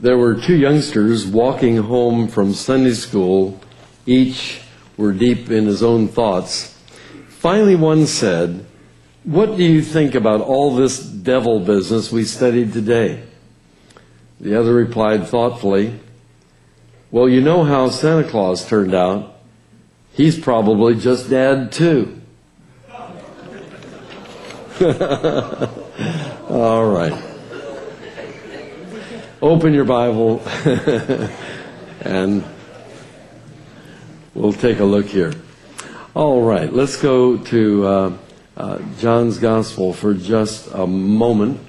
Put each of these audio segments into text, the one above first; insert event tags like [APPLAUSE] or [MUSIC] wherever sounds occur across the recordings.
There were two youngsters walking home from Sunday school. Each were deep in his own thoughts. Finally, one said, What do you think about all this devil business we studied today? The other replied thoughtfully, Well, you know how Santa Claus turned out. He's probably just dad, too. [LAUGHS] all right open your Bible [LAUGHS] and we'll take a look here. All right, let's go to uh, uh, John's Gospel for just a moment.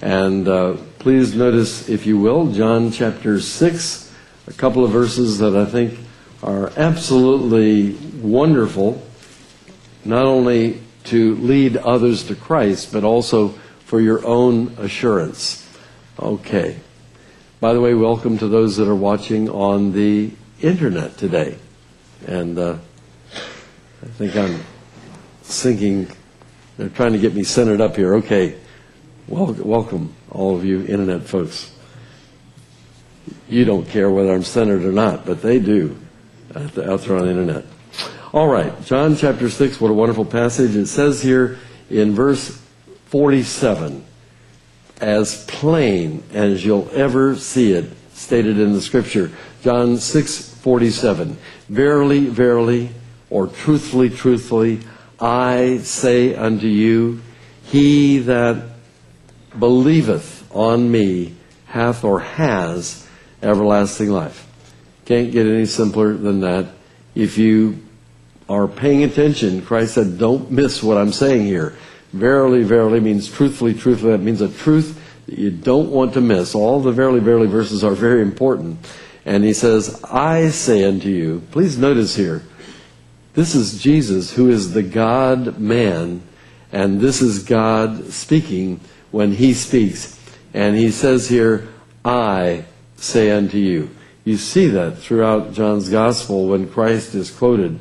And uh, please notice, if you will, John chapter 6, a couple of verses that I think are absolutely wonderful, not only to lead others to Christ, but also for your own assurance. Okay. By the way, welcome to those that are watching on the internet today. And uh, I think I'm sinking. They're trying to get me centered up here. Okay. Well, welcome, all of you internet folks. You don't care whether I'm centered or not, but they do out there on the internet. All right, John chapter 6, what a wonderful passage. It says here in verse 47 as plain as you'll ever see it stated in the scripture. John 6:47. Verily, verily, or truthfully, truthfully, I say unto you, he that believeth on me hath or has everlasting life. Can't get any simpler than that. If you are paying attention, Christ said, don't miss what I'm saying here. Verily, verily means truthfully, truthfully. That means a truth that you don't want to miss. All the verily, verily verses are very important. And he says, I say unto you, please notice here, this is Jesus who is the God man, and this is God speaking when he speaks. And he says here, I say unto you. You see that throughout John's gospel when Christ is quoted.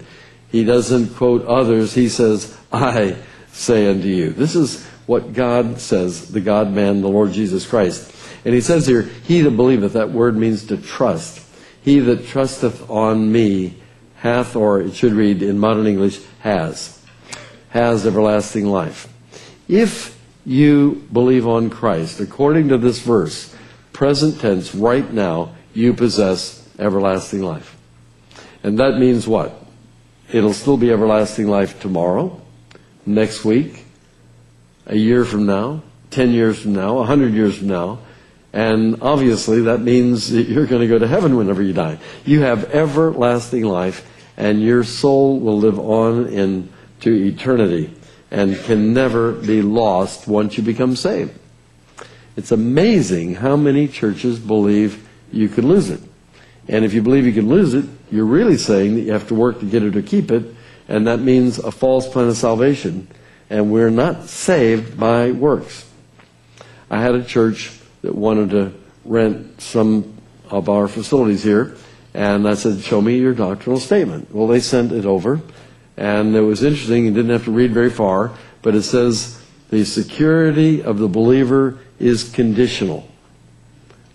He doesn't quote others, he says, I say unto you. This is what God says, the God man, the Lord Jesus Christ. And he says here, He that believeth, that word means to trust. He that trusteth on me hath, or it should read in modern English, has, has everlasting life. If you believe on Christ, according to this verse, present tense, right now, you possess everlasting life. And that means what? It'll still be everlasting life tomorrow, next week, a year from now, 10 years from now, 100 years from now. And obviously, that means that [LAUGHS] you're going to go to heaven whenever you die. You have everlasting life, and your soul will live on into eternity and can never be lost once you become saved. It's amazing how many churches believe you can lose it. And if you believe you can lose it, you're really saying that you have to work to get it or keep it, and that means a false plan of salvation. And we're not saved by works. I had a church that wanted to rent some of our facilities here, and I said, Show me your doctrinal statement. Well, they sent it over, and it was interesting. You didn't have to read very far, but it says, The security of the believer is conditional.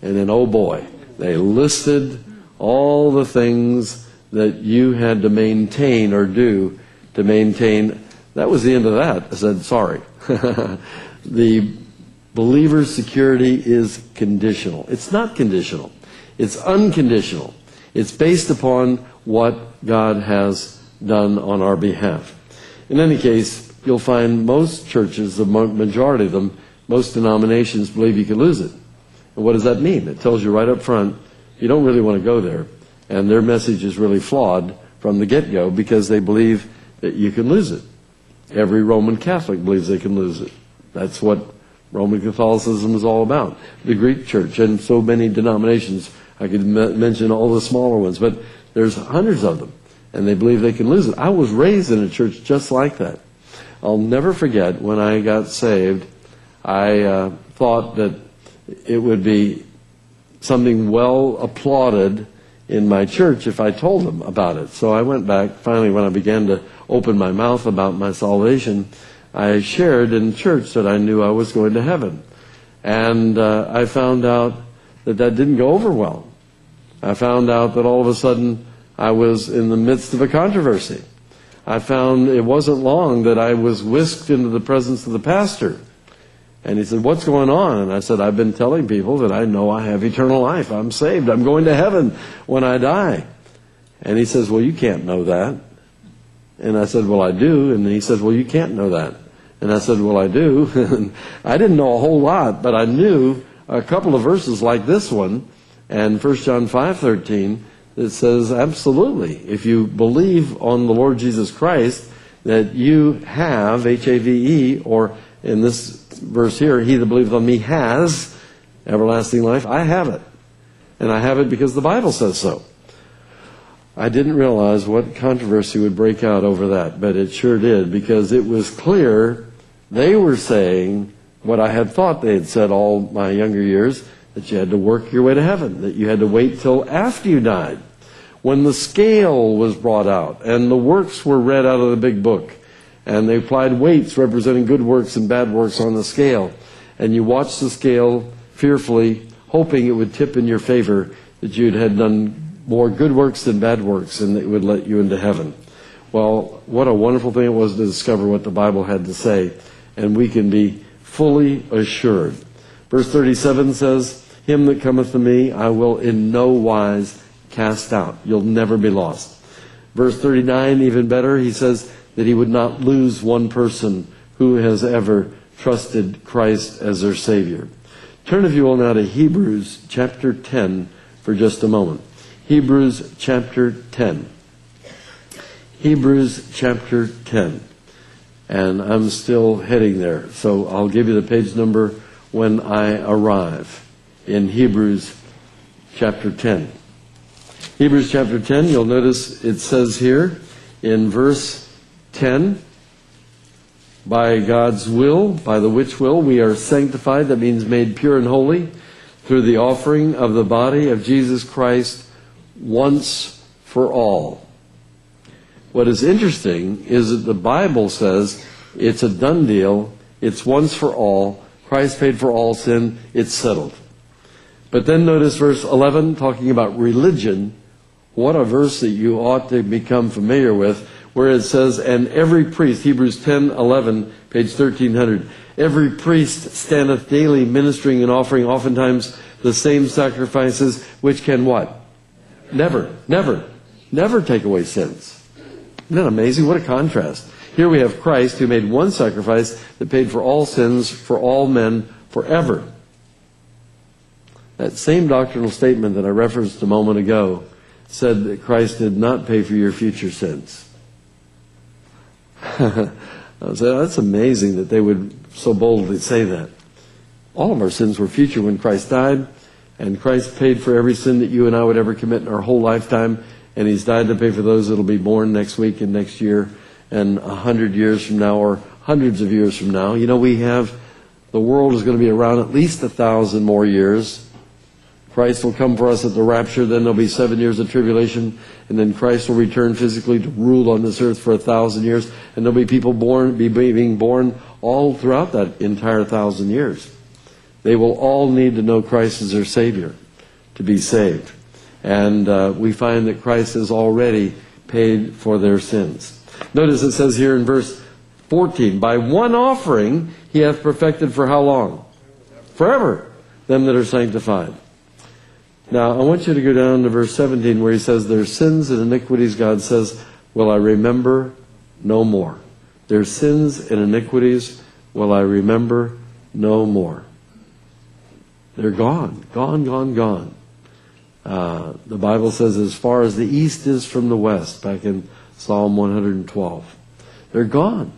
And then, oh boy, they listed all the things that you had to maintain or do to maintain. That was the end of that. I said, sorry. [LAUGHS] the believer's security is conditional. It's not conditional. It's unconditional. It's based upon what God has done on our behalf. In any case, you'll find most churches, the majority of them, most denominations believe you can lose it. And what does that mean? It tells you right up front, you don't really want to go there. And their message is really flawed from the get go because they believe that you can lose it. Every Roman Catholic believes they can lose it. That's what Roman Catholicism is all about. The Greek Church and so many denominations. I could m- mention all the smaller ones, but there's hundreds of them, and they believe they can lose it. I was raised in a church just like that. I'll never forget when I got saved. I uh, thought that it would be something well applauded in my church if I told them about it. So I went back, finally, when I began to open my mouth about my salvation, I shared in church that I knew I was going to heaven. And uh, I found out that that didn't go over well. I found out that all of a sudden I was in the midst of a controversy. I found it wasn't long that I was whisked into the presence of the pastor. And he said, What's going on? And I said, I've been telling people that I know I have eternal life. I'm saved. I'm going to heaven when I die. And he says, Well, you can't know that. And I said, Well, I do. And he said, Well, you can't know that. And I said, Well, I do. And [LAUGHS] I didn't know a whole lot, but I knew a couple of verses like this one and 1 John 5:13 that says absolutely if you believe on the Lord Jesus Christ that you have H A V E or in this verse here he that believeth on me has everlasting life. I have it. And I have it because the Bible says so. I didn't realize what controversy would break out over that, but it sure did because it was clear they were saying what I had thought they had said all my younger years that you had to work your way to heaven, that you had to wait till after you died. When the scale was brought out and the works were read out of the big book, and they applied weights representing good works and bad works on the scale, and you watched the scale fearfully, hoping it would tip in your favor that you had done more good works than bad works and it would let you into heaven. Well, what a wonderful thing it was to discover what the Bible had to say, and we can be fully assured. Verse 37 says, Him that cometh to me I will in no wise cast out. You'll never be lost. Verse 39, even better, he says that he would not lose one person who has ever trusted Christ as their Savior. Turn, if you will, now to Hebrews chapter 10 for just a moment. Hebrews chapter 10. Hebrews chapter 10. And I'm still heading there. So I'll give you the page number when I arrive in Hebrews chapter 10. Hebrews chapter 10, you'll notice it says here in verse 10 by God's will, by the which will we are sanctified, that means made pure and holy, through the offering of the body of Jesus Christ once for all. What is interesting is that the Bible says it's a done deal, it's once for all, Christ paid for all sin, it's settled. But then notice verse 11 talking about religion. What a verse that you ought to become familiar with, where it says, And every priest, Hebrews 10 11, page 1300, every priest standeth daily ministering and offering oftentimes the same sacrifices, which can what? Never, never, never take away sins. Isn't that amazing? What a contrast. Here we have Christ who made one sacrifice that paid for all sins for all men forever. That same doctrinal statement that I referenced a moment ago said that Christ did not pay for your future sins. [LAUGHS] I said, that's amazing that they would so boldly say that. All of our sins were future when Christ died. And Christ paid for every sin that you and I would ever commit in our whole lifetime. And He's died to pay for those that will be born next week and next year and a hundred years from now or hundreds of years from now. You know, we have, the world is going to be around at least a thousand more years. Christ will come for us at the rapture, then there'll be seven years of tribulation, and then Christ will return physically to rule on this earth for a thousand years, and there'll be people born, be being born all throughout that entire thousand years. They will all need to know Christ as their Savior to be saved. And uh, we find that Christ has already paid for their sins. Notice it says here in verse 14, By one offering he hath perfected for how long? Forever them that are sanctified. Now, I want you to go down to verse 17 where he says, Their sins and iniquities, God says, will I remember no more. Their sins and iniquities will I remember no more. They're gone, gone, gone, gone. Uh, the Bible says, as far as the east is from the west, back in Psalm 112. They're gone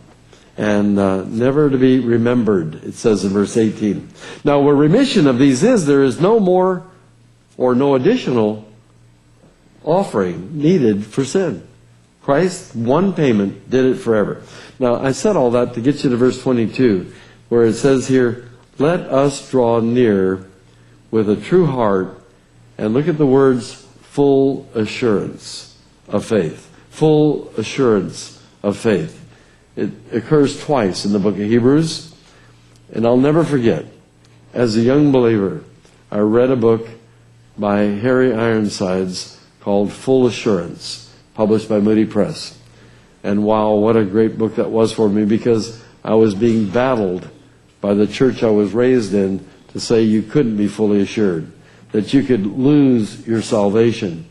and uh, never to be remembered, it says in verse 18. Now, where remission of these is, there is no more or no additional offering needed for sin. Christ, one payment, did it forever. Now, I said all that to get you to verse 22, where it says here, let us draw near with a true heart and look at the words full assurance of faith. Full assurance of faith. It occurs twice in the book of Hebrews. And I'll never forget, as a young believer, I read a book by Harry Ironsides called Full Assurance, published by Moody Press. And wow, what a great book that was for me because I was being battled by the church I was raised in to say you couldn't be fully assured, that you could lose your salvation.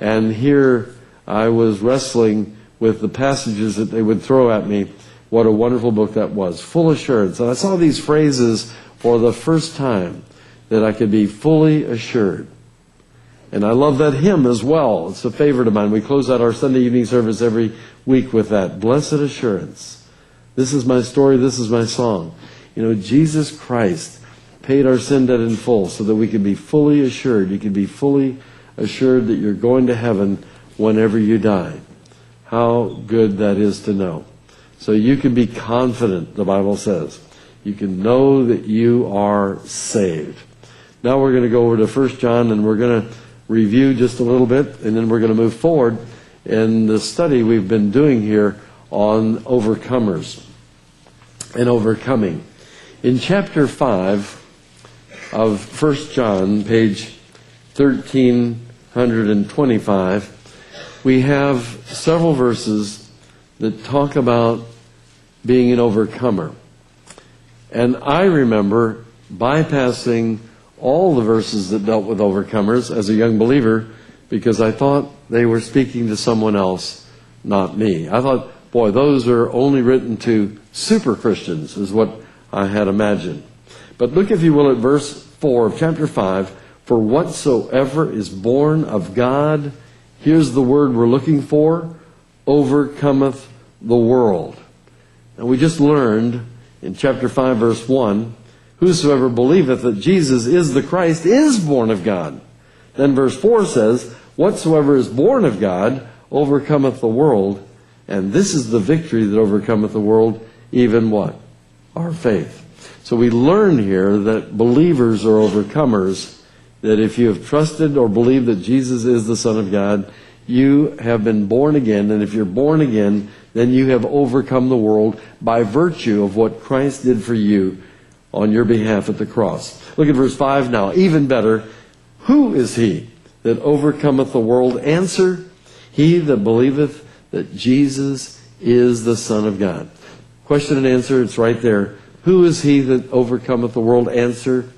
And here I was wrestling with the passages that they would throw at me. What a wonderful book that was. Full assurance. And I saw these phrases for the first time that I could be fully assured. And I love that hymn as well. It's a favorite of mine. We close out our Sunday evening service every week with that. Blessed assurance. This is my story. This is my song. You know, Jesus Christ paid our sin debt in full so that we could be fully assured. You could be fully assured that you're going to heaven whenever you die. How good that is to know. So you can be confident, the Bible says. You can know that you are saved. Now we're going to go over to 1 John and we're going to review just a little bit and then we're going to move forward in the study we've been doing here on overcomers and overcoming. In chapter 5 of 1 John, page 1325, we have several verses that talk about being an overcomer. And I remember bypassing all the verses that dealt with overcomers as a young believer because I thought they were speaking to someone else, not me. I thought, boy, those are only written to super Christians, is what I had imagined. But look, if you will, at verse 4 of chapter 5 For whatsoever is born of God, here's the word we're looking for, overcometh the world. And we just learned in chapter 5, verse 1 Whosoever believeth that Jesus is the Christ is born of God. Then verse 4 says, Whatsoever is born of God overcometh the world, and this is the victory that overcometh the world, even what? Our faith. So we learn here that believers are overcomers, that if you have trusted or believed that Jesus is the Son of God, you have been born again, and if you're born again, then you have overcome the world by virtue of what Christ did for you on your behalf at the cross. Look at verse 5 now. Even better, who is he that overcometh the world? Answer, he that believeth that Jesus is the Son of God. Question and answer, it's right there. Who is he that overcometh the world? Answer,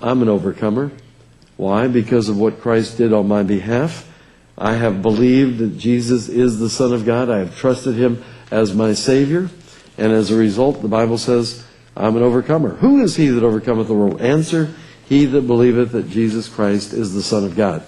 I'm an overcomer. Why? Because of what Christ did on my behalf. I have believed that Jesus is the Son of God. I have trusted him as my Savior. And as a result, the Bible says, I'm an overcomer. Who is he that overcometh the world? Answer, he that believeth that Jesus Christ is the Son of God.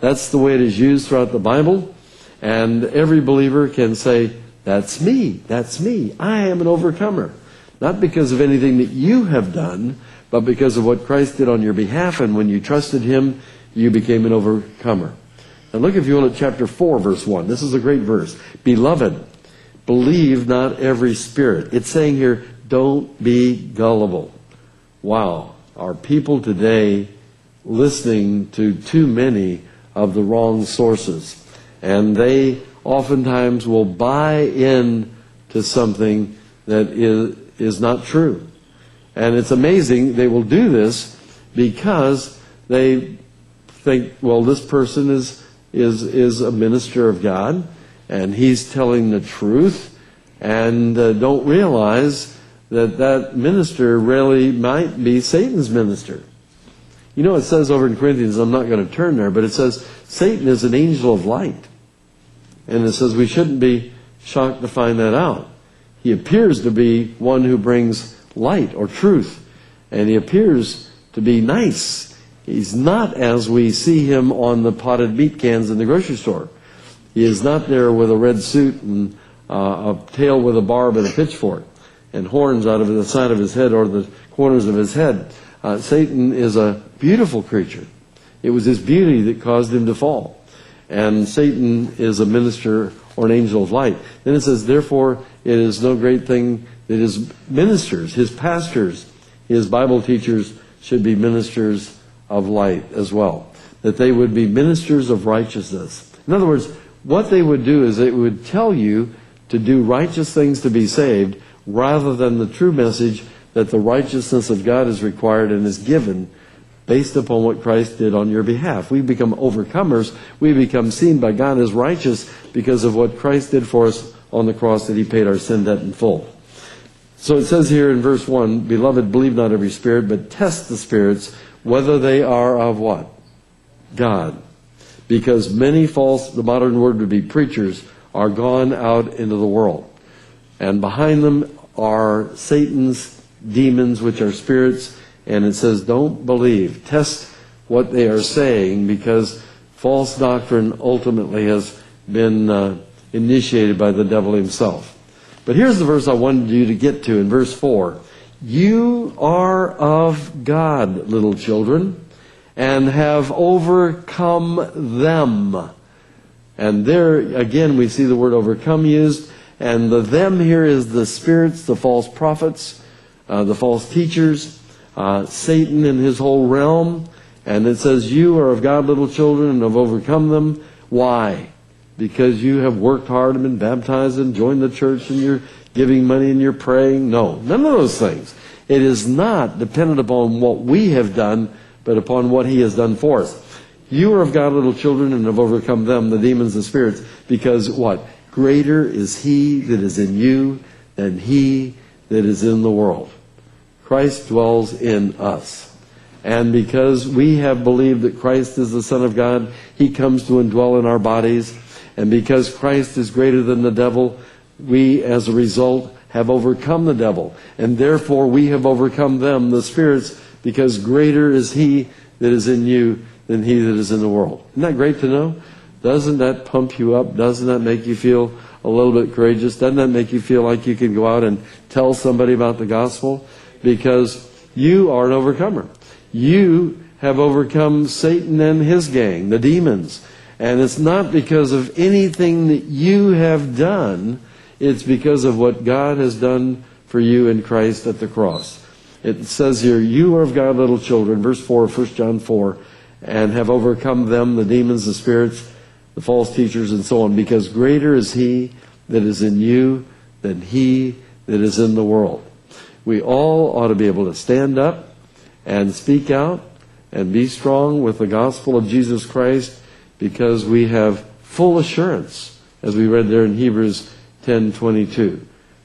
That's the way it is used throughout the Bible. And every believer can say, That's me. That's me. I am an overcomer. Not because of anything that you have done, but because of what Christ did on your behalf. And when you trusted him, you became an overcomer. And look, if you will, at chapter 4, verse 1. This is a great verse. Beloved, believe not every spirit. It's saying here, don't be gullible. Wow. Are people today listening to too many of the wrong sources? And they oftentimes will buy in to something that is, is not true. And it's amazing they will do this because they think, well, this person is, is, is a minister of God and he's telling the truth and uh, don't realize that that minister really might be Satan's minister. You know, it says over in Corinthians, I'm not going to turn there, but it says Satan is an angel of light. And it says we shouldn't be shocked to find that out. He appears to be one who brings light or truth, and he appears to be nice. He's not as we see him on the potted meat cans in the grocery store. He is not there with a red suit and uh, a tail with a barb and a pitchfork and horns out of the side of his head or the corners of his head. Uh, Satan is a beautiful creature. It was his beauty that caused him to fall. And Satan is a minister or an angel of light. Then it says, therefore, it is no great thing that his ministers, his pastors, his Bible teachers should be ministers of light as well. That they would be ministers of righteousness. In other words, what they would do is they would tell you to do righteous things to be saved, rather than the true message that the righteousness of God is required and is given based upon what Christ did on your behalf. We become overcomers. We become seen by God as righteous because of what Christ did for us on the cross that he paid our sin debt in full. So it says here in verse 1, Beloved, believe not every spirit, but test the spirits, whether they are of what? God. Because many false, the modern word would be preachers, are gone out into the world. And behind them are Satan's demons, which are spirits. And it says, don't believe. Test what they are saying because false doctrine ultimately has been uh, initiated by the devil himself. But here's the verse I wanted you to get to in verse 4. You are of God, little children, and have overcome them. And there, again, we see the word overcome used. And the them here is the spirits, the false prophets, uh, the false teachers, uh, Satan and his whole realm. And it says, You are of God, little children, and have overcome them. Why? because you have worked hard and been baptized and joined the church and you're giving money and you're praying. No, none of those things. It is not dependent upon what we have done, but upon what He has done for us. You are of God, little children, and have overcome them, the demons and spirits, because what? Greater is He that is in you than He that is in the world. Christ dwells in us. And because we have believed that Christ is the Son of God, He comes to indwell in our bodies. And because Christ is greater than the devil, we, as a result, have overcome the devil. And therefore, we have overcome them, the spirits, because greater is he that is in you than he that is in the world. Isn't that great to know? Doesn't that pump you up? Doesn't that make you feel a little bit courageous? Doesn't that make you feel like you can go out and tell somebody about the gospel? Because you are an overcomer. You have overcome Satan and his gang, the demons. And it's not because of anything that you have done, it's because of what God has done for you in Christ at the cross. It says here, You are of God, little children, verse 4 1 John 4, and have overcome them, the demons, the spirits, the false teachers, and so on, because greater is He that is in you than He that is in the world. We all ought to be able to stand up and speak out and be strong with the gospel of Jesus Christ because we have full assurance, as we read there in Hebrews 10:22.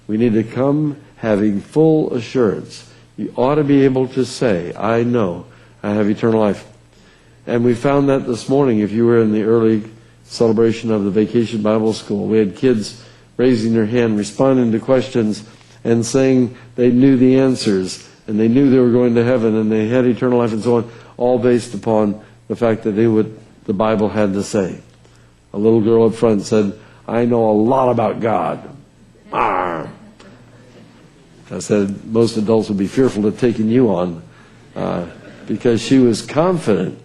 We need to come having full assurance. You ought to be able to say, "I know I have eternal life." And we found that this morning. If you were in the early celebration of the Vacation Bible School, we had kids raising their hand, responding to questions, and saying they knew the answers and they knew they were going to heaven and they had eternal life and so on, all based upon the fact that they would the Bible had to say. A little girl up front said, I know a lot about God. I said, most adults would be fearful of taking you on uh, because she was confident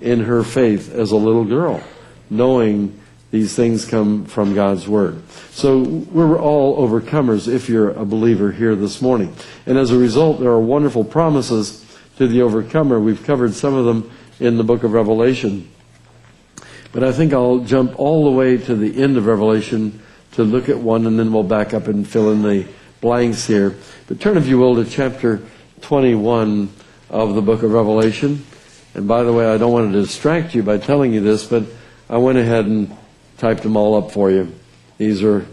in her faith as a little girl, knowing these things come from God's Word. So we're all overcomers if you're a believer here this morning. And as a result, there are wonderful promises to the overcomer. We've covered some of them in the book of Revelation. But I think I'll jump all the way to the end of Revelation to look at one, and then we'll back up and fill in the blanks here. But turn, if you will, to chapter 21 of the book of Revelation. And by the way, I don't want to distract you by telling you this, but I went ahead and typed them all up for you. These are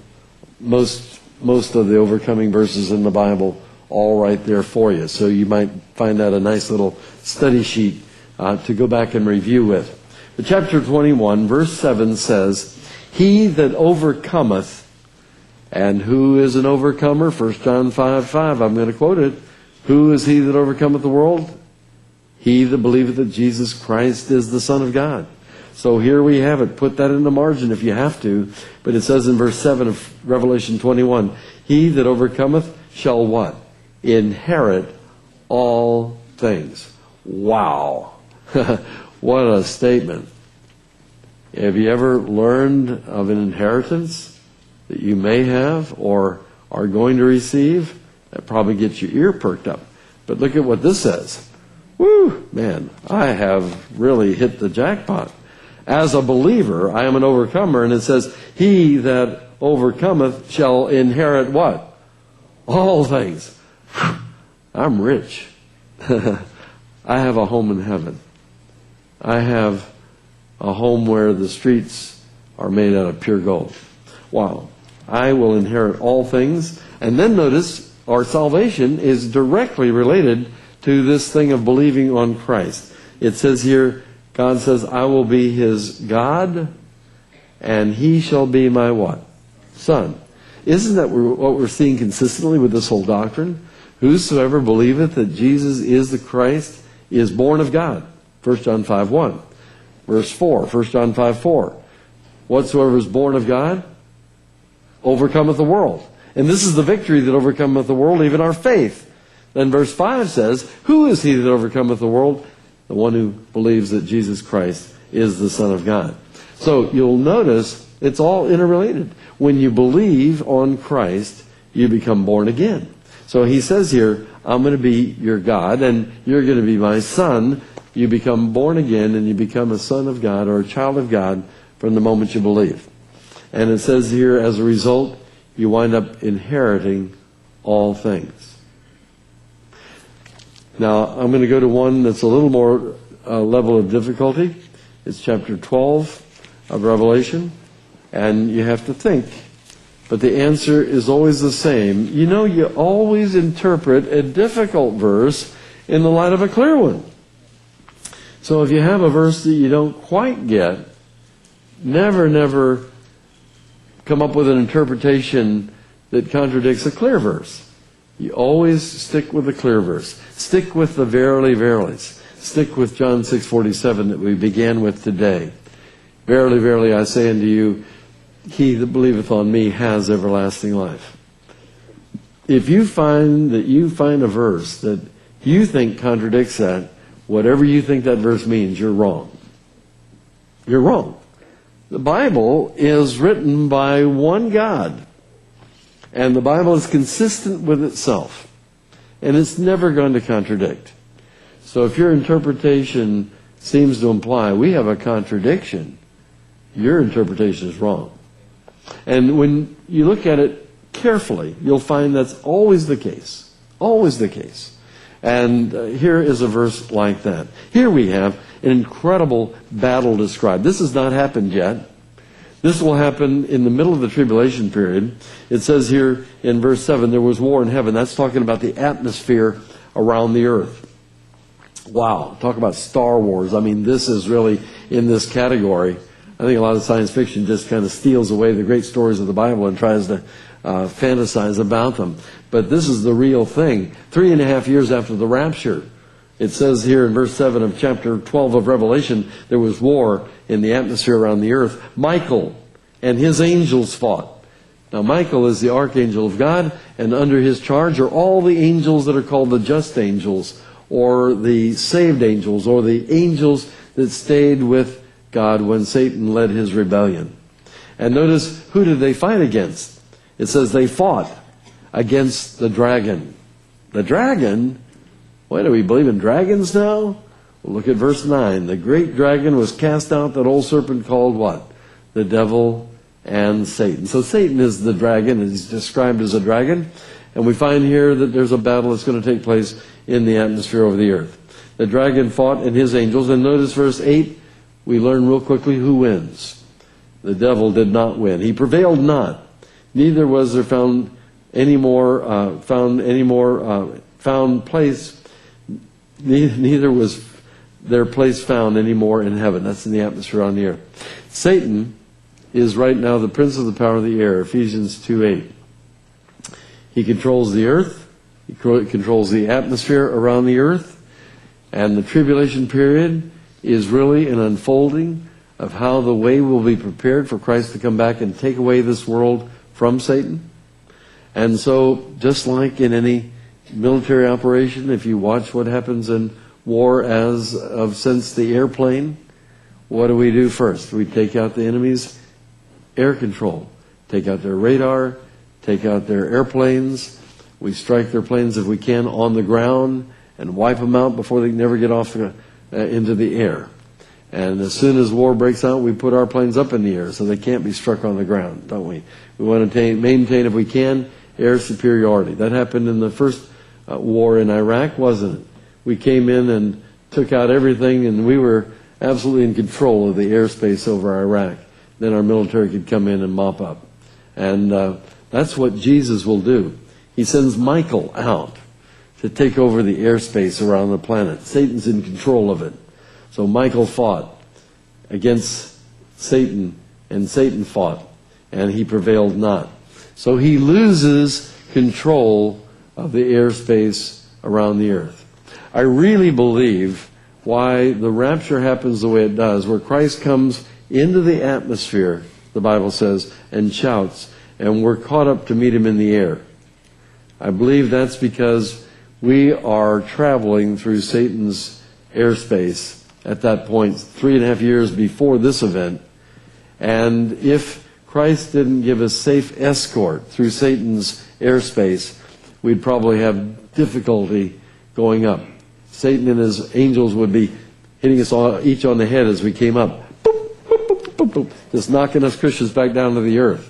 most most of the overcoming verses in the Bible, all right there for you. So you might find that a nice little study sheet uh, to go back and review with. But chapter 21, verse 7 says, He that overcometh, and who is an overcomer? 1 John 5 5, I'm going to quote it. Who is he that overcometh the world? He that believeth that Jesus Christ is the Son of God. So here we have it. Put that in the margin if you have to. But it says in verse 7 of Revelation 21, He that overcometh shall what? Inherit all things. Wow. [LAUGHS] What a statement. Have you ever learned of an inheritance that you may have or are going to receive? That probably gets your ear perked up. But look at what this says. Woo, man, I have really hit the jackpot. As a believer, I am an overcomer, and it says, He that overcometh shall inherit what? All things. [SIGHS] I'm rich. [LAUGHS] I have a home in heaven. I have a home where the streets are made out of pure gold. Wow. I will inherit all things. And then notice our salvation is directly related to this thing of believing on Christ. It says here, God says, I will be his God, and he shall be my what? Son. Isn't that what we're seeing consistently with this whole doctrine? Whosoever believeth that Jesus is the Christ is born of God. 1 John 5 1. Verse 4, 1 John 5 4. Whatsoever is born of God overcometh the world. And this is the victory that overcometh the world, even our faith. Then verse 5 says, Who is he that overcometh the world? The one who believes that Jesus Christ is the Son of God. So you'll notice it's all interrelated. When you believe on Christ, you become born again. So he says here, I'm going to be your God, and you're going to be my son. You become born again, and you become a son of God or a child of God from the moment you believe. And it says here, as a result, you wind up inheriting all things. Now, I'm going to go to one that's a little more uh, level of difficulty. It's chapter 12 of Revelation. And you have to think. But the answer is always the same. You know, you always interpret a difficult verse in the light of a clear one. So if you have a verse that you don't quite get, never, never come up with an interpretation that contradicts a clear verse. You always stick with the clear verse. Stick with the verily, verilies. Stick with John 6:47 that we began with today. Verily, verily, I say unto you, he that believeth on me has everlasting life. If you find that you find a verse that you think contradicts that, whatever you think that verse means, you're wrong. You're wrong. The Bible is written by one God. And the Bible is consistent with itself. And it's never going to contradict. So if your interpretation seems to imply we have a contradiction, your interpretation is wrong. And when you look at it carefully, you'll find that's always the case. Always the case. And uh, here is a verse like that. Here we have an incredible battle described. This has not happened yet. This will happen in the middle of the tribulation period. It says here in verse 7 there was war in heaven. That's talking about the atmosphere around the earth. Wow. Talk about Star Wars. I mean, this is really in this category. I think a lot of science fiction just kind of steals away the great stories of the Bible and tries to uh, fantasize about them. But this is the real thing. Three and a half years after the rapture, it says here in verse 7 of chapter 12 of Revelation, there was war in the atmosphere around the earth. Michael and his angels fought. Now, Michael is the archangel of God, and under his charge are all the angels that are called the just angels, or the saved angels, or the angels that stayed with God when Satan led his rebellion. And notice, who did they fight against? It says they fought against the dragon. The dragon? Why do we believe in dragons now? Well, look at verse 9. The great dragon was cast out, that old serpent called what? The devil and Satan. So Satan is the dragon, and he's described as a dragon. And we find here that there's a battle that's going to take place in the atmosphere over the earth. The dragon fought and his angels. And notice verse 8 we learn real quickly who wins. The devil did not win. He prevailed not. Neither was there found any more, uh, found any more, uh, found place, neither was their place found anymore in heaven. That's in the atmosphere on the earth. Satan is right now the prince of the power of the air, Ephesians 2 8. He controls the earth, he controls the atmosphere around the earth, and the tribulation period is really an unfolding of how the way will be prepared for Christ to come back and take away this world from Satan. And so, just like in any military operation, if you watch what happens in war as of since the airplane, what do we do first? We take out the enemy's air control, take out their radar, take out their airplanes. We strike their planes if we can on the ground and wipe them out before they never get off uh, into the air. And as soon as war breaks out, we put our planes up in the air so they can't be struck on the ground, don't we? We want to maintain, if we can, air superiority. That happened in the first uh, war in Iraq, wasn't it? We came in and took out everything and we were absolutely in control of the airspace over Iraq. Then our military could come in and mop up. And uh, that's what Jesus will do. He sends Michael out to take over the airspace around the planet. Satan's in control of it. So Michael fought against Satan, and Satan fought, and he prevailed not. So he loses control of the airspace around the earth. I really believe why the rapture happens the way it does, where Christ comes into the atmosphere, the Bible says, and shouts, and we're caught up to meet him in the air. I believe that's because we are traveling through Satan's airspace at that point, three and a half years before this event. And if Christ didn't give us safe escort through Satan's airspace, we'd probably have difficulty going up. Satan and his angels would be hitting us all, each on the head as we came up. Boop, boop, boop, just knocking us Christians back down to the earth.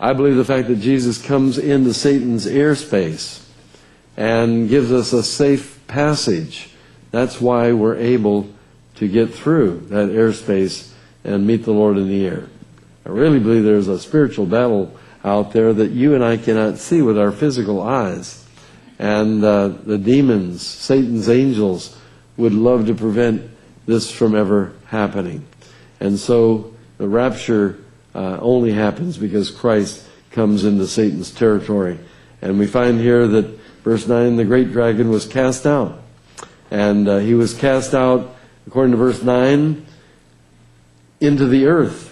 I believe the fact that Jesus comes into Satan's airspace and gives us a safe passage, that's why we're able to get through that airspace and meet the Lord in the air. I really believe there's a spiritual battle out there that you and I cannot see with our physical eyes. And uh, the demons, Satan's angels, would love to prevent this from ever happening. And so the rapture uh, only happens because Christ comes into Satan's territory. And we find here that verse 9, the great dragon was cast out. And uh, he was cast out, according to verse 9, into the earth.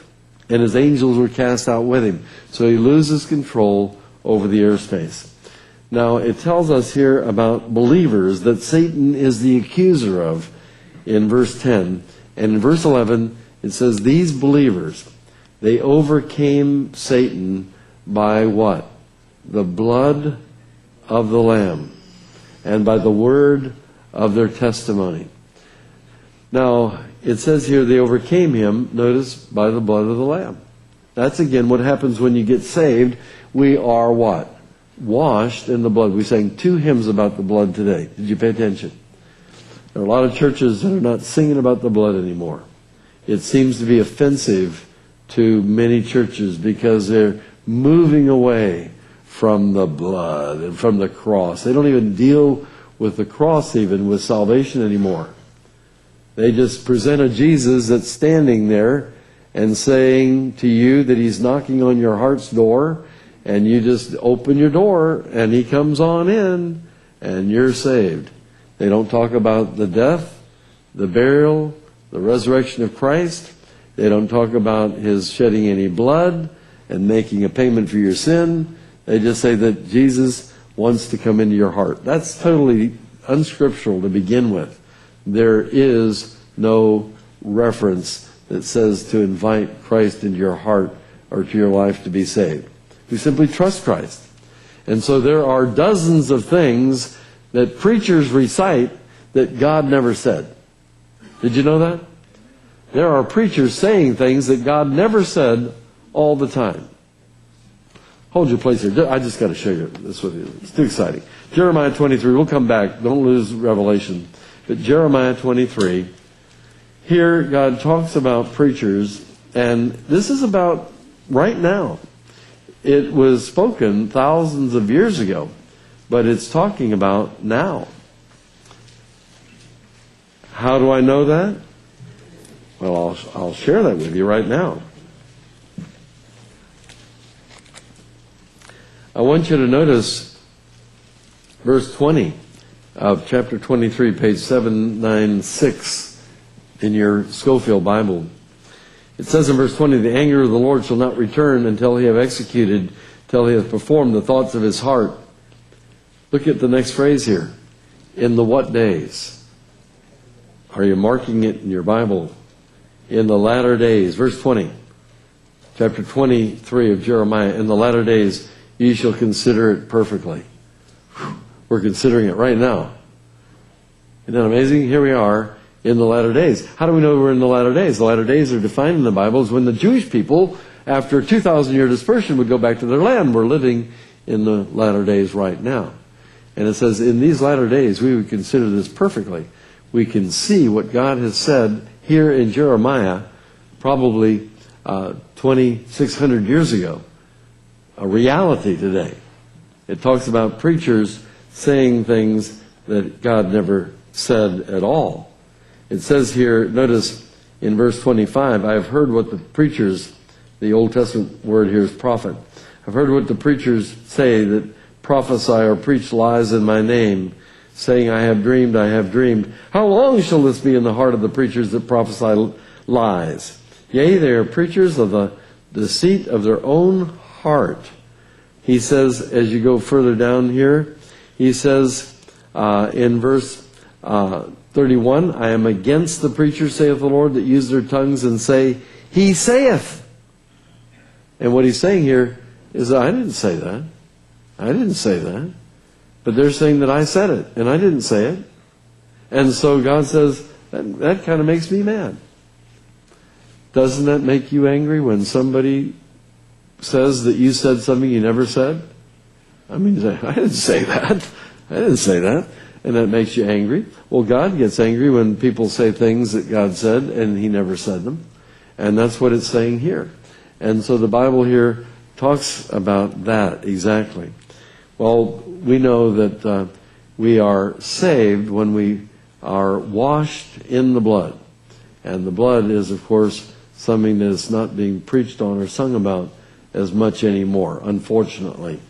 And his angels were cast out with him. So he loses control over the airspace. Now, it tells us here about believers that Satan is the accuser of in verse 10. And in verse 11, it says, These believers, they overcame Satan by what? The blood of the Lamb and by the word of their testimony. Now, it says here they overcame him, notice, by the blood of the Lamb. That's again what happens when you get saved. We are what? washed in the blood. We sang two hymns about the blood today. Did you pay attention? There are a lot of churches that are not singing about the blood anymore. It seems to be offensive to many churches because they're moving away from the blood and from the cross. They don't even deal with the cross even with salvation anymore. They just present a Jesus that's standing there and saying to you that he's knocking on your heart's door and you just open your door and he comes on in and you're saved. They don't talk about the death, the burial, the resurrection of Christ. They don't talk about his shedding any blood and making a payment for your sin. They just say that Jesus wants to come into your heart. That's totally unscriptural to begin with. There is no reference that says to invite Christ into your heart or to your life to be saved. We simply trust Christ. And so there are dozens of things that preachers recite that God never said. Did you know that? There are preachers saying things that God never said all the time. Hold your place here. I just got to show you this with you. It's too exciting. Jeremiah 23. We'll come back. Don't lose Revelation. But Jeremiah 23. Here, God talks about preachers, and this is about right now. It was spoken thousands of years ago, but it's talking about now. How do I know that? Well, I'll, I'll share that with you right now. I want you to notice verse 20 of chapter 23, page 796 in your Scofield Bible. It says in verse 20, The anger of the Lord shall not return until he have executed, till he hath performed the thoughts of his heart. Look at the next phrase here. In the what days? Are you marking it in your Bible? In the latter days. Verse 20. Chapter 23 of Jeremiah. In the latter days, ye shall consider it perfectly. We're considering it right now. Isn't that amazing? Here we are in the latter days. How do we know we're in the latter days? The latter days are defined in the Bible as when the Jewish people, after 2,000 year dispersion, would go back to their land. We're living in the latter days right now. And it says, in these latter days, we would consider this perfectly. we can see what God has said here in Jeremiah, probably uh, 2,600 years ago, a reality today. It talks about preachers saying things that God never said at all. It says here, notice in verse 25, I have heard what the preachers, the Old Testament word here is prophet, I've heard what the preachers say that prophesy or preach lies in my name, saying, I have dreamed, I have dreamed. How long shall this be in the heart of the preachers that prophesy lies? Yea, they are preachers of the deceit of their own heart. He says, as you go further down here, he says uh, in verse uh, 31, I am against the preachers, saith the Lord, that use their tongues and say, He saith. And what he's saying here is, I didn't say that. I didn't say that. But they're saying that I said it, and I didn't say it. And so God says, that, that kind of makes me mad. Doesn't that make you angry when somebody says that you said something you never said? I mean, [LAUGHS] I didn't say that. I didn't say that and that makes you angry. Well, God gets angry when people say things that God said and He never said them. And that's what it's saying here. And so the Bible here talks about that exactly. Well, we know that uh, we are saved when we are washed in the blood. And the blood is, of course, something that is not being preached on or sung about as much anymore, unfortunately.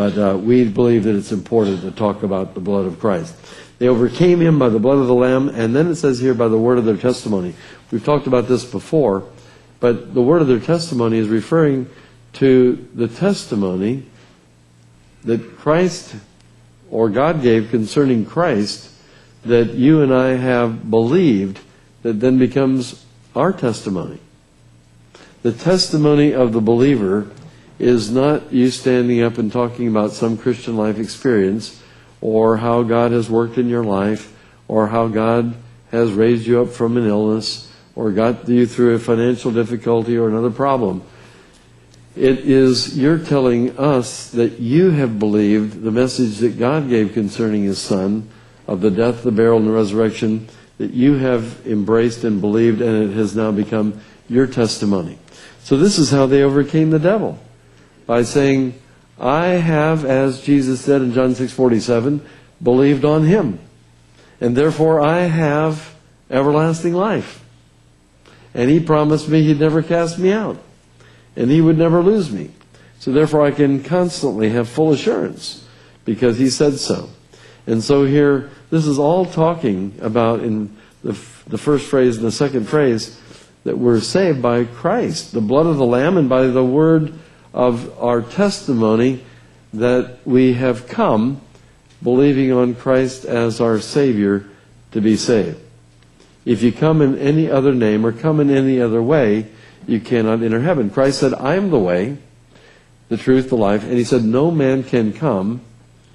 But uh, we believe that it's important to talk about the blood of Christ. They overcame him by the blood of the Lamb, and then it says here by the word of their testimony. We've talked about this before, but the word of their testimony is referring to the testimony that Christ or God gave concerning Christ that you and I have believed that then becomes our testimony. The testimony of the believer is not you standing up and talking about some Christian life experience or how God has worked in your life or how God has raised you up from an illness or got you through a financial difficulty or another problem. It is you're telling us that you have believed the message that God gave concerning His Son of the death, the burial, and the resurrection, that you have embraced and believed, and it has now become your testimony. So this is how they overcame the devil by saying, I have, as Jesus said in John 6:47, believed on him. And therefore I have everlasting life. And he promised me he'd never cast me out. And he would never lose me. So therefore I can constantly have full assurance because he said so. And so here, this is all talking about in the, the first phrase and the second phrase that we're saved by Christ, the blood of the Lamb, and by the word of our testimony that we have come believing on Christ as our Savior to be saved. If you come in any other name or come in any other way, you cannot enter heaven. Christ said, I am the way, the truth, the life. And he said, No man can come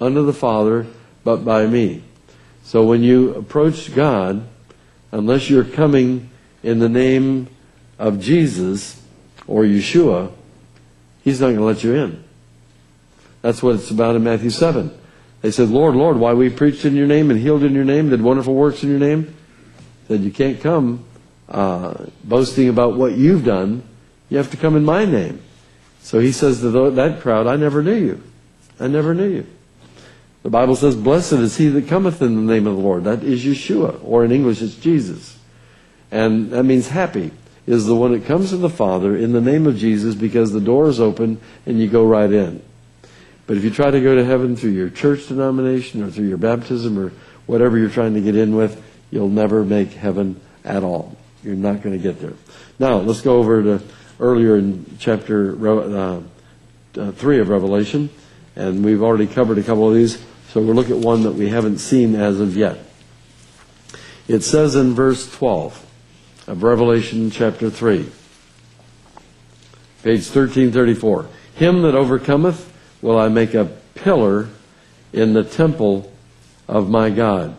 unto the Father but by me. So when you approach God, unless you're coming in the name of Jesus or Yeshua, He's not going to let you in. That's what it's about in Matthew 7. They said, Lord, Lord, why we preached in your name and healed in your name, did wonderful works in your name? Said, you can't come uh, boasting about what you've done. You have to come in my name. So he says to that crowd, I never knew you. I never knew you. The Bible says, Blessed is he that cometh in the name of the Lord. That is Yeshua, or in English it's Jesus. And that means happy is the one that comes to the Father in the name of Jesus because the door is open and you go right in. But if you try to go to heaven through your church denomination or through your baptism or whatever you're trying to get in with, you'll never make heaven at all. You're not going to get there. Now, let's go over to earlier in chapter uh, uh, 3 of Revelation. And we've already covered a couple of these. So we'll look at one that we haven't seen as of yet. It says in verse 12 of Revelation chapter 3. Page 1334. Him that overcometh will I make a pillar in the temple of my God.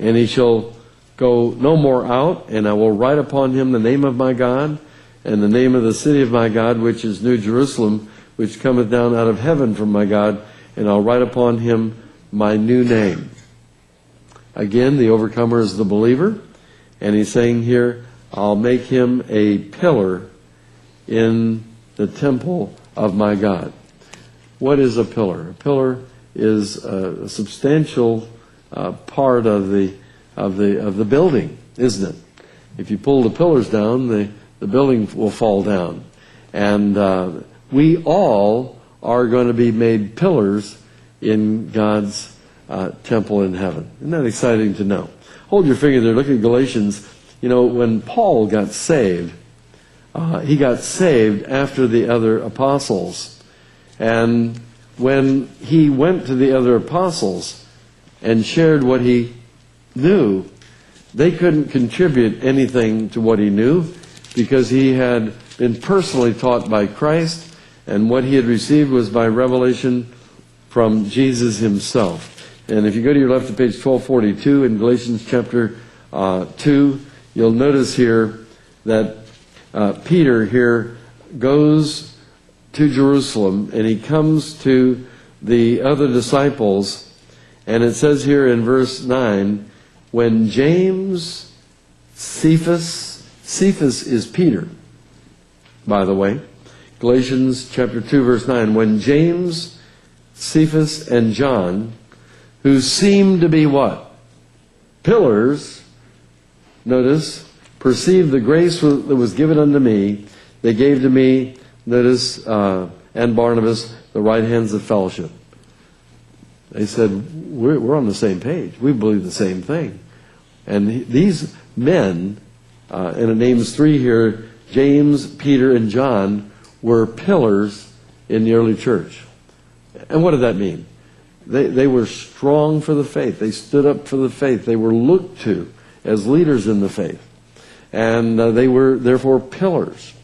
And he shall go no more out, and I will write upon him the name of my God, and the name of the city of my God, which is New Jerusalem, which cometh down out of heaven from my God, and I'll write upon him my new name. Again, the overcomer is the believer. And he's saying here, I'll make him a pillar in the temple of my God. What is a pillar? A pillar is a substantial uh, part of the of the of the building, isn't it? If you pull the pillars down, the the building will fall down, and uh, we all are going to be made pillars in God's uh, temple in heaven. Isn't that exciting to know? Hold your finger there. Look at Galatians. You know, when Paul got saved, uh, he got saved after the other apostles. And when he went to the other apostles and shared what he knew, they couldn't contribute anything to what he knew because he had been personally taught by Christ, and what he had received was by revelation from Jesus himself. And if you go to your left to page 1242 in Galatians chapter uh, 2, you'll notice here that uh, Peter here goes to Jerusalem and he comes to the other disciples, and it says here in verse 9, when James, Cephas, Cephas is Peter, by the way. Galatians chapter 2 verse 9, when James, Cephas, and John, who seemed to be what? Pillars, notice, perceived the grace that was given unto me, they gave to me, notice, uh, and Barnabas, the right hands of fellowship. They said, we're, we're on the same page. We believe the same thing. And these men, uh, and it names three here, James, Peter, and John, were pillars in the early church. And what did that mean? They, they were strong for the faith. They stood up for the faith. They were looked to as leaders in the faith. And uh, they were therefore pillars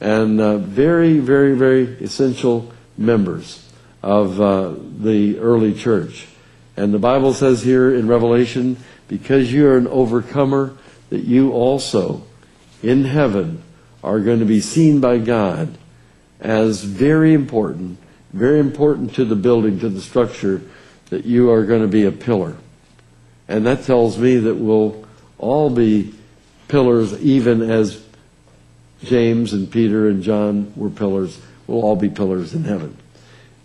and uh, very, very, very essential members of uh, the early church. And the Bible says here in Revelation, because you are an overcomer, that you also in heaven are going to be seen by God as very important, very important to the building, to the structure, that you are going to be a pillar. And that tells me that we'll all be pillars even as James and Peter and John were pillars. We'll all be pillars in heaven.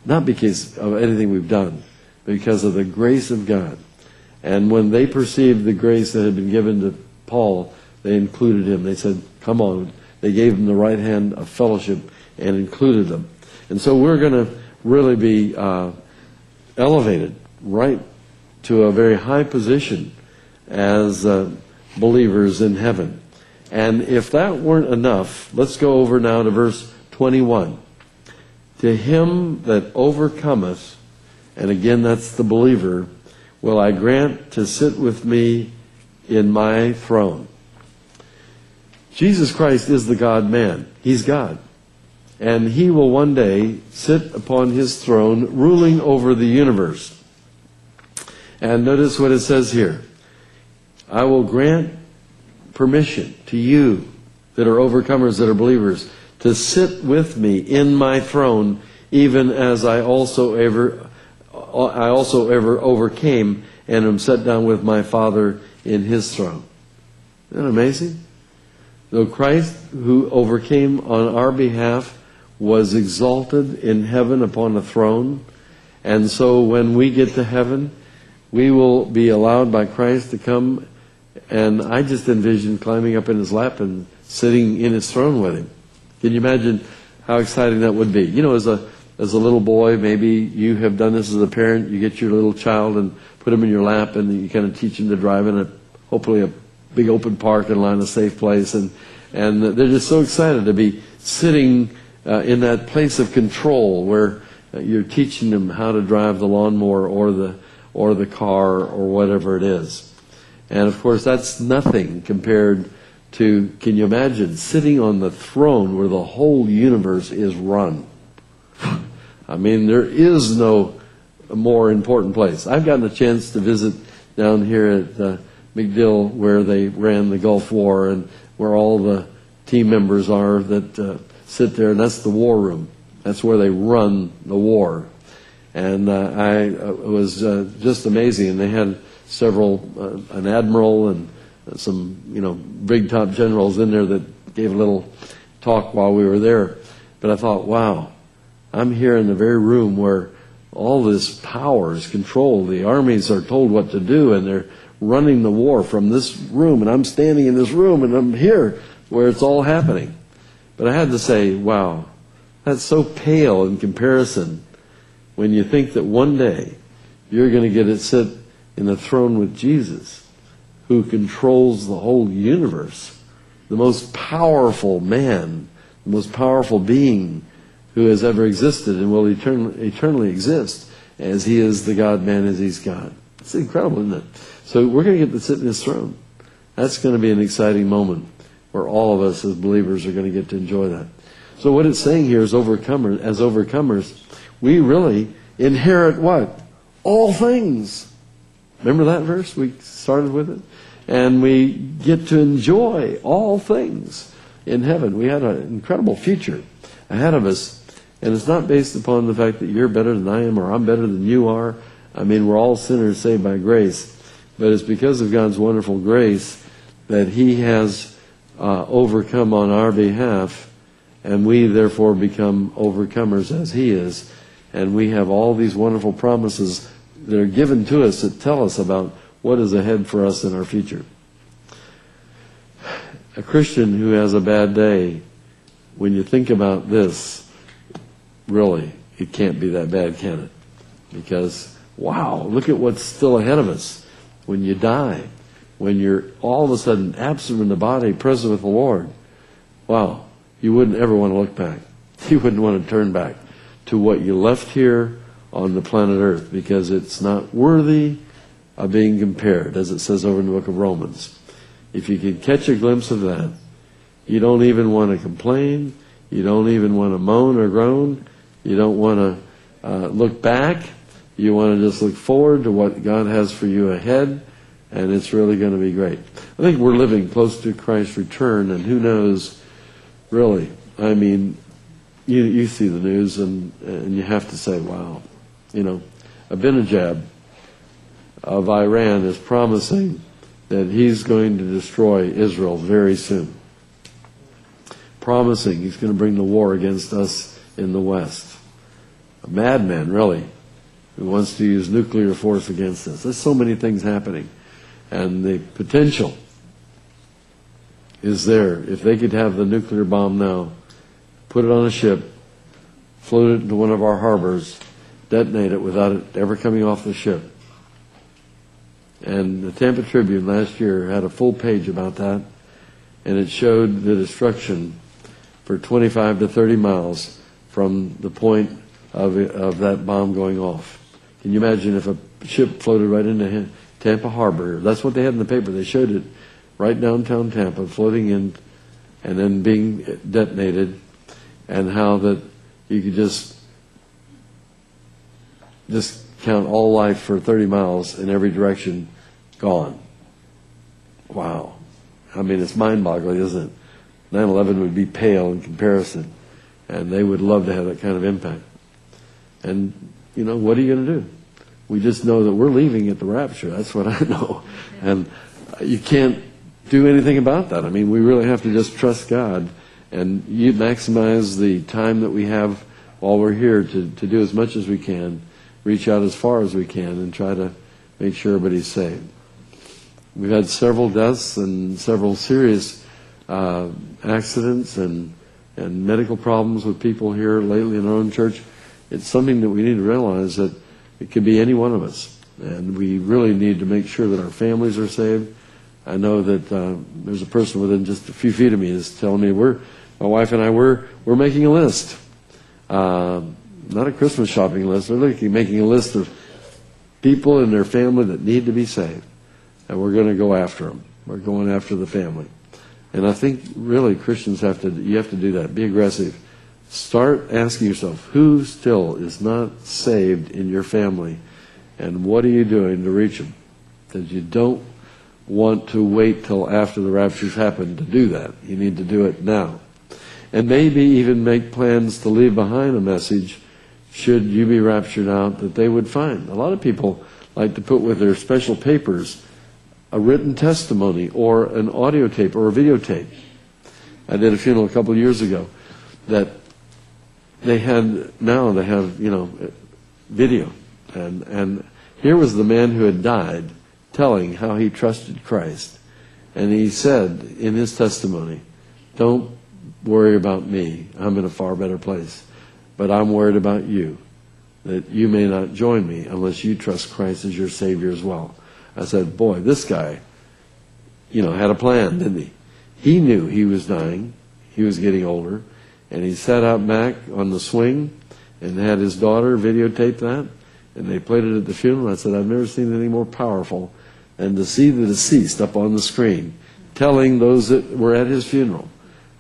Not because of anything we've done, because of the grace of God. And when they perceived the grace that had been given to Paul, they included him. They said, Come on. They gave him the right hand of fellowship and included them. And so we're going to really be uh, elevated right to a very high position as uh, believers in heaven. And if that weren't enough, let's go over now to verse 21. To him that overcometh, and again that's the believer, will I grant to sit with me in my throne. Jesus Christ is the God man. He's God. And he will one day sit upon his throne, ruling over the universe. And notice what it says here. I will grant permission to you that are overcomers, that are believers, to sit with me in my throne, even as I also ever, I also ever overcame and am set down with my Father in his throne. Isn't that amazing? Though Christ, who overcame on our behalf, was exalted in heaven upon a throne, and so when we get to heaven, we will be allowed by Christ to come and I just envision climbing up in his lap and sitting in his throne with him. Can you imagine how exciting that would be? You know, as a as a little boy, maybe you have done this as a parent. You get your little child and put him in your lap, and you kind of teach him to drive in a hopefully a big open park and line a safe place, and and they're just so excited to be sitting uh, in that place of control where uh, you're teaching them how to drive the lawnmower or the or the car or whatever it is. And of course, that's nothing compared to, can you imagine, sitting on the throne where the whole universe is run? I mean, there is no more important place. I've gotten a chance to visit down here at uh, MacDill where they ran the Gulf War and where all the team members are that uh, sit there, and that's the war room. That's where they run the war. And uh, I, uh, it was uh, just amazing. And they had several, uh, an admiral and some, you know, big top generals in there that gave a little talk while we were there. But I thought, wow, I'm here in the very room where all this power is controlled. The armies are told what to do and they're running the war from this room and I'm standing in this room and I'm here where it's all happening. But I had to say, wow, that's so pale in comparison when you think that one day you're going to get to sit in the throne with Jesus, who controls the whole universe, the most powerful man, the most powerful being who has ever existed and will eternally, eternally exist as he is the God man as he's God. It's incredible, isn't it? So we're going to get to sit in his throne. That's going to be an exciting moment where all of us as believers are going to get to enjoy that. So what it's saying here is overcomers, as overcomers, we really inherit what? All things. Remember that verse? We started with it. And we get to enjoy all things in heaven. We had an incredible future ahead of us. And it's not based upon the fact that you're better than I am or I'm better than you are. I mean, we're all sinners saved by grace. But it's because of God's wonderful grace that He has uh, overcome on our behalf, and we therefore become overcomers as He is. And we have all these wonderful promises that are given to us that tell us about what is ahead for us in our future. A Christian who has a bad day, when you think about this, really, it can't be that bad, can it? Because, wow, look at what's still ahead of us when you die, when you're all of a sudden absent from the body, present with the Lord, wow, you wouldn't ever want to look back. [LAUGHS] You wouldn't want to turn back to what you left here on the planet Earth because it's not worthy of being compared, as it says over in the book of Romans. If you can catch a glimpse of that, you don't even want to complain. You don't even want to moan or groan. You don't want to uh, look back. You want to just look forward to what God has for you ahead, and it's really going to be great. I think we're living close to Christ's return, and who knows, really. I mean, you, you see the news, and, and you have to say, wow. You know, Ahmadinejad of Iran is promising that he's going to destroy Israel very soon. Promising he's going to bring the war against us in the West. A madman, really who wants to use nuclear force against us. There's so many things happening. And the potential is there. If they could have the nuclear bomb now, put it on a ship, float it into one of our harbors, detonate it without it ever coming off the ship. And the Tampa Tribune last year had a full page about that, and it showed the destruction for 25 to 30 miles from the point of, of that bomb going off. Can you imagine if a ship floated right into Tampa Harbor? That's what they had in the paper. They showed it right downtown Tampa, floating in and then being detonated, and how that you could just just count all life for 30 miles in every direction gone. Wow. I mean, it's mind-boggling, isn't it? 9/11 would be pale in comparison, and they would love to have that kind of impact. And you know, what are you going to do? We just know that we're leaving at the rapture. That's what I know. And you can't do anything about that. I mean, we really have to just trust God and you maximize the time that we have while we're here to, to do as much as we can, reach out as far as we can, and try to make sure everybody's saved. We've had several deaths and several serious uh, accidents and and medical problems with people here lately in our own church it's something that we need to realize that it could be any one of us. And we really need to make sure that our families are saved. I know that uh, there's a person within just a few feet of me is telling me we're, my wife and I, we're, we're making a list. Uh, not a Christmas shopping list. We're looking, making a list of people in their family that need to be saved. And we're going to go after them. We're going after the family. And I think really Christians have to, you have to do that. Be aggressive. Start asking yourself, who still is not saved in your family? And what are you doing to reach them? Because you don't want to wait till after the rapture's happened to do that. You need to do it now. And maybe even make plans to leave behind a message should you be raptured out that they would find. A lot of people like to put with their special papers a written testimony or an audio tape or a videotape. I did a funeral a couple of years ago that they had now they have you know video and and here was the man who had died telling how he trusted Christ and he said in his testimony don't worry about me I'm in a far better place but I'm worried about you that you may not join me unless you trust Christ as your Savior as well. I said, boy, this guy, you know, had a plan, didn't he? He knew he was dying. He was getting older. And he sat out back on the swing and had his daughter videotape that. And they played it at the funeral. I said, I've never seen anything more powerful than to see the deceased up on the screen telling those that were at his funeral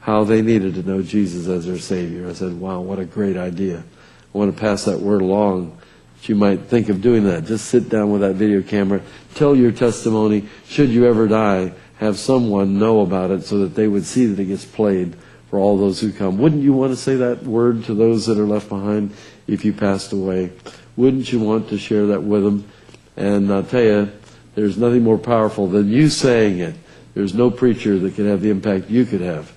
how they needed to know Jesus as their Savior. I said, wow, what a great idea. I want to pass that word along that you might think of doing that. Just sit down with that video camera, tell your testimony. Should you ever die, have someone know about it so that they would see that it gets played for all those who come. Wouldn't you want to say that word to those that are left behind if you passed away? Wouldn't you want to share that with them? And I'll tell you, there's nothing more powerful than you saying it. There's no preacher that could have the impact you could have.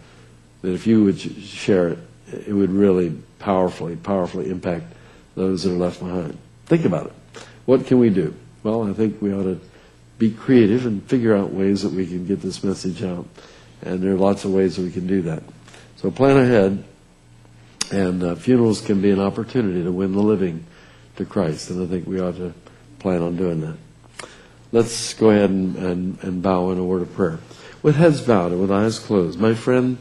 That if you would share it, it would really powerfully, powerfully impact those that are left behind. Think about it. What can we do? Well, I think we ought to be creative and figure out ways that we can get this message out. And there are lots of ways that we can do that. So plan ahead. And uh, funerals can be an opportunity to win the living to Christ. And I think we ought to plan on doing that. Let's go ahead and, and, and bow in a word of prayer. With heads bowed and with eyes closed. My friend,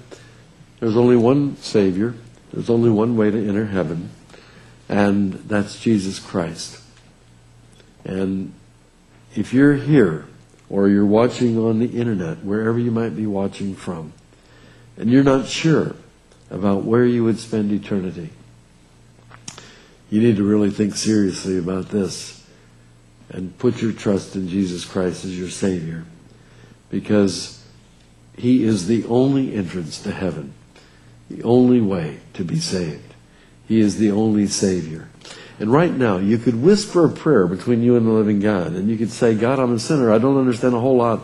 there's only one Savior. There's only one way to enter heaven, and that's Jesus Christ. And if you're here or you're watching on the internet, wherever you might be watching from, and you're not sure about where you would spend eternity, you need to really think seriously about this and put your trust in Jesus Christ as your Savior because He is the only entrance to heaven the only way to be saved. He is the only Savior. And right now, you could whisper a prayer between you and the living God, and you could say, God, I'm a sinner. I don't understand a whole lot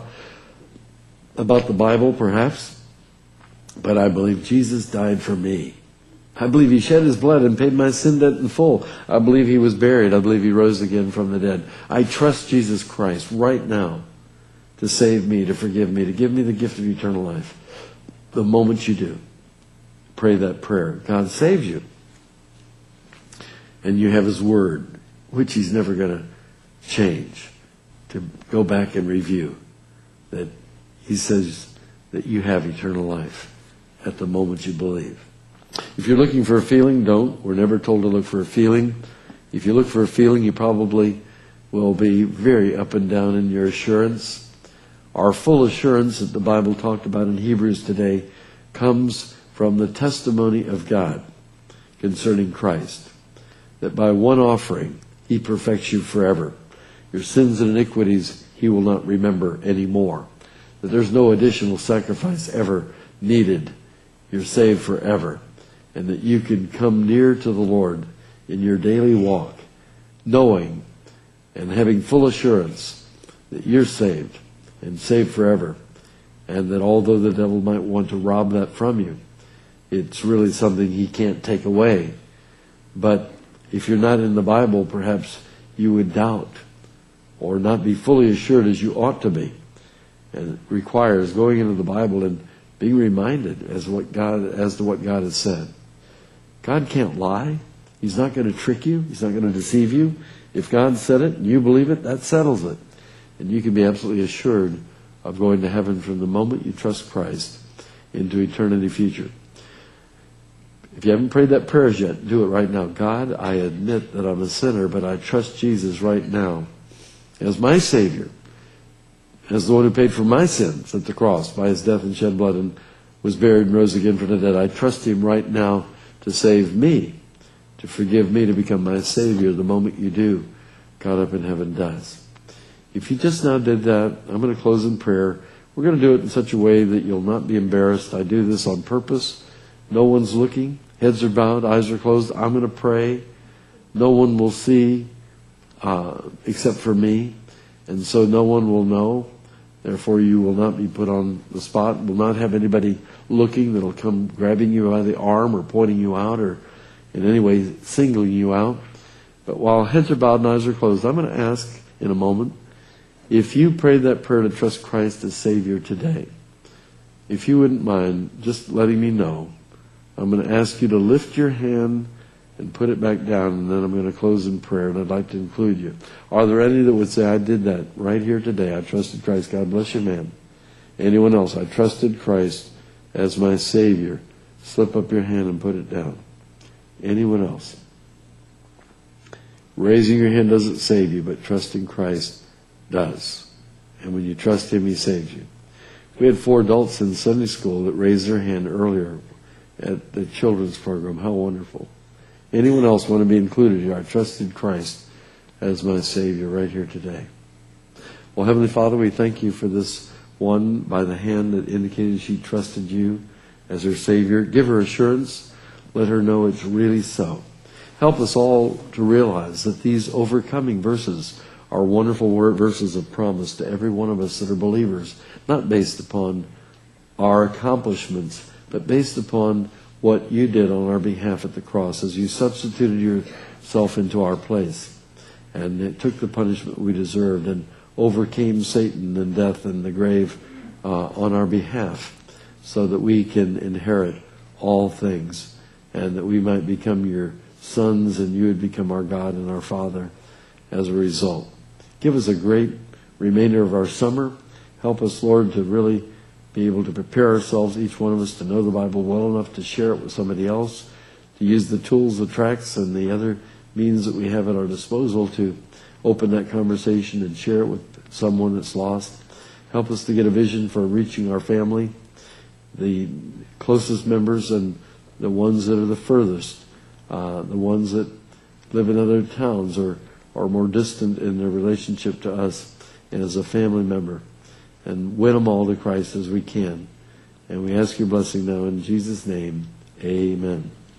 about the Bible, perhaps, but I believe Jesus died for me. I believe he shed his blood and paid my sin debt in full. I believe he was buried. I believe he rose again from the dead. I trust Jesus Christ right now to save me, to forgive me, to give me the gift of eternal life. The moment you do pray that prayer. God saves you. And you have His Word, which He's never going to change. To go back and review that He says that you have eternal life at the moment you believe. If you're looking for a feeling, don't. We're never told to look for a feeling. If you look for a feeling, you probably will be very up and down in your assurance. Our full assurance that the Bible talked about in Hebrews today comes from the testimony of God concerning Christ, that by one offering he perfects you forever. Your sins and iniquities he will not remember anymore. That there's no additional sacrifice ever needed. You're saved forever. And that you can come near to the Lord in your daily walk, knowing and having full assurance that you're saved and saved forever. And that although the devil might want to rob that from you, it's really something he can't take away. But if you're not in the Bible, perhaps you would doubt or not be fully assured as you ought to be. And it requires going into the Bible and being reminded as what God as to what God has said. God can't lie. He's not going to trick you. He's not going to deceive you. If God said it and you believe it, that settles it. And you can be absolutely assured of going to heaven from the moment you trust Christ into eternity future. If you haven't prayed that prayer yet, do it right now. God, I admit that I'm a sinner, but I trust Jesus right now as my Savior, as the one who paid for my sins at the cross by his death and shed blood and was buried and rose again from the dead. I trust him right now to save me, to forgive me, to become my Savior the moment you do. God up in heaven does. If you just now did that, I'm going to close in prayer. We're going to do it in such a way that you'll not be embarrassed. I do this on purpose. No one's looking. Heads are bowed, eyes are closed. I'm going to pray. No one will see. uh, except for me, and so no one will know. Therefore, you will not be put on the spot, will not have anybody looking that'll come grabbing you by the arm or pointing you out or in any way singling you out. But while heads are bowed and eyes are closed, I'm going to ask in a moment if you prayed that prayer to trust Christ as Savior today. If you wouldn't mind just letting me know, I'm going to ask you to lift your hand and put it back down, and then I'm going to close in prayer, and I'd like to include you. Are there any that would say, I did that right here today? I trusted Christ. God bless you, man. Anyone else? I trusted Christ as my Savior. Slip up your hand and put it down. Anyone else? Raising your hand doesn't save you, but trusting Christ does. And when you trust Him, He saves you. We had four adults in Sunday school that raised their hand earlier at the children's program. How wonderful. Anyone else want to be included here? I trusted Christ as my Savior right here today. Well, Heavenly Father, we thank you for this one by the hand that indicated she trusted you as her Savior. Give her assurance. Let her know it's really so. Help us all to realize that these overcoming verses are wonderful verses of promise to every one of us that are believers, not based upon our accomplishments, but based upon what you did on our behalf at the cross as you substituted yourself into our place. And it took the punishment we deserved and overcame Satan and death and the grave uh, on our behalf so that we can inherit all things and that we might become your sons and you would become our God and our Father as a result. Give us a great remainder of our summer. Help us, Lord, to really be able to prepare ourselves, each one of us, to know the Bible well enough to share it with somebody else, to use the tools, the tracts, and the other means that we have at our disposal to open that conversation and share it with someone that's lost. Help us to get a vision for reaching our family, the closest members, and the ones that are the furthest, uh, the ones that live in other towns or are more distant in their relationship to us and as a family member and win them all to Christ as we can. And we ask your blessing now in Jesus' name. Amen.